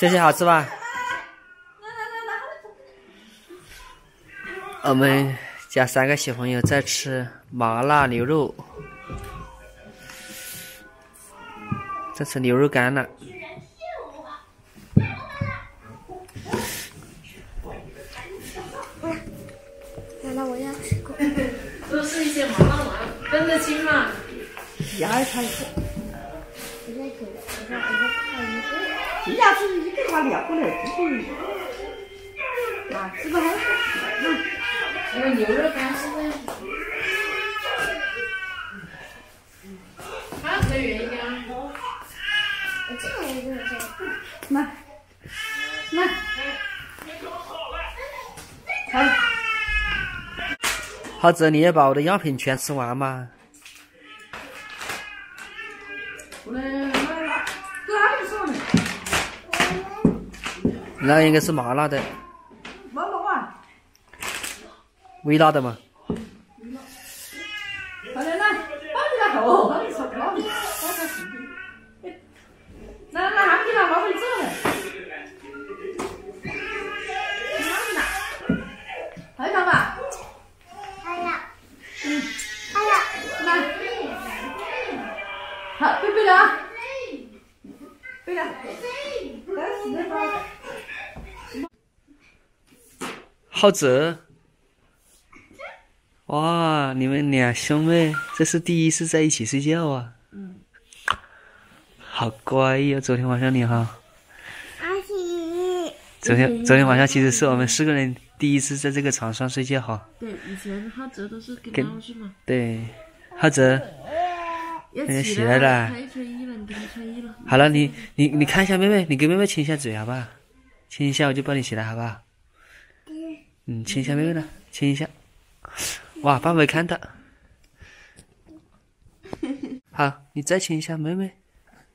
这些好吃吧？我们家三个小朋友在吃麻辣牛肉，在吃牛肉干了。奶奶，我要吃过。都是一些麻辣丸，分得清吗？要一套一个，我再给了，我再我再看一个。这要是他两个人，嗯，啊，这个还是嗯。那个牛肉干现在，它可以圆一点啊。我这样一个这样。来，来，好。浩子，你也把我的样品全吃完吗？那应该是麻辣的。微辣的嘛。浩泽，哇，你们俩兄妹这是第一次在一起睡觉啊？嗯。好乖哟、昨天晚上你哈。阿喜，昨天昨天晚上其实是我们四个人第一次在这个床上睡觉哈。对，以前浩哲都是跟跟妈妈睡嘛。对，浩子，要哎起起来了了，可以穿衣了，你给他穿衣了。好了，你你你看一下妹妹，你给妹妹亲一下嘴好不好？亲一下我就抱你起来好不好？嗯，亲一下妹妹了，亲一下。哇，爸爸没看到。好，你再亲一下妹妹，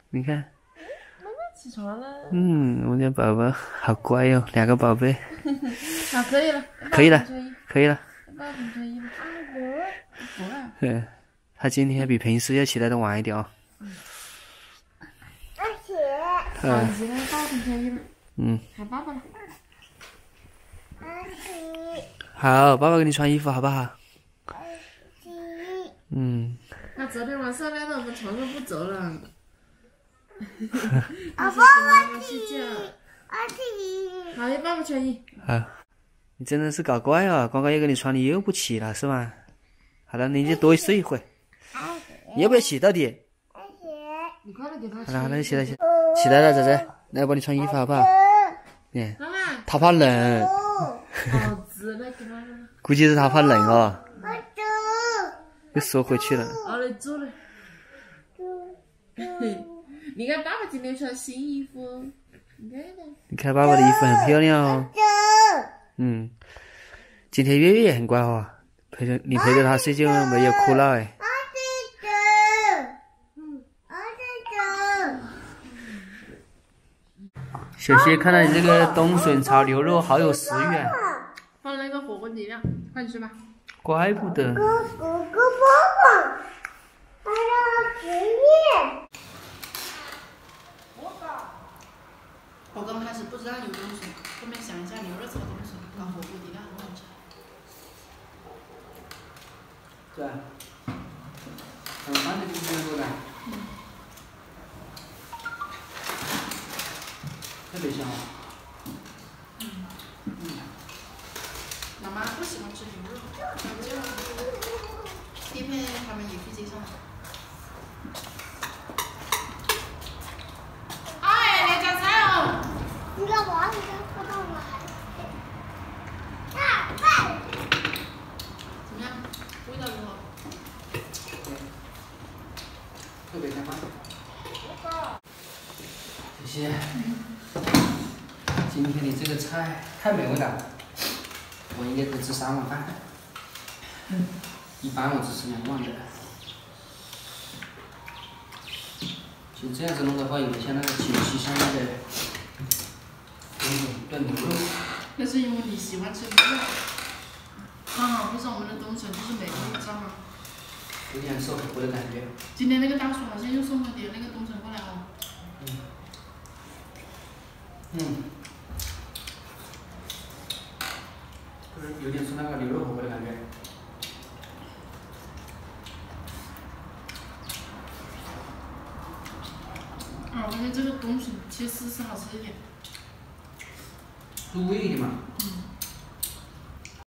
你看，起床了，嗯，我们家宝宝好乖哟、两个宝贝，好，可以了，可以了。可以了。帮我穿衣吧。不了，嗯，他今天比平时要起来的晚一点哦。阿喜，好，嗯起来，帮我穿衣了，嗯，喊爸爸了。好，爸爸给你穿衣服好不好？嗯，那昨天晚上赖在我们床上不走了，阿他说跟妈妈睡觉。阿喜，好，要爸爸穿衣。好，你真的是搞怪啊！刚刚要给你穿，你又不起了是吧？好了，你就多睡一会儿，你要不要起到底？阿喜，你快点给他好了好了，起来起来，起来了，仔仔，来我帮你穿衣服好不好？嗯，妈妈，他怕冷。估计是他怕冷哦，又缩回去了。好了，坐了。你看爸爸今天穿新衣服，你看看。你看爸爸的衣服很漂亮哦。走，嗯，今天月月也很乖哦，陪着你陪着他睡觉没有哭闹哎。阿喜走，嗯，阿喜走，小溪看到你这个冬笋炒牛肉好有食欲啊，放那个火锅底料，快点吃吧。怪不得。哥哥哥爸爸，还要职业，我刚开始不知道有冬笋，后面想一下牛肉炒冬笋，搞火锅底料很好吃。对，很慢的就是妈妈不喜欢吃牛肉，这样店面他们也可以接受。哎，来夹菜哦！你干嘛？你干不到吗？大饭，怎么样？味道如何？特别香吗？谢谢。今天的这个菜太美味了，我应该可以吃三碗饭。一般我只吃两碗的。就这样子弄的话，有点像那个锦溪上那个那种炖牛肉。那是因为你喜欢吃牛肉。刚好配上我们的冬笋，就是美味，知道吗？有点受苦的感觉。今天那个大叔好像又送了点那个冬笋过来哦。嗯，有点吃那个牛肉火锅的感觉。啊，我觉得这个东西其实是好吃一点。入味一点嘛。嗯。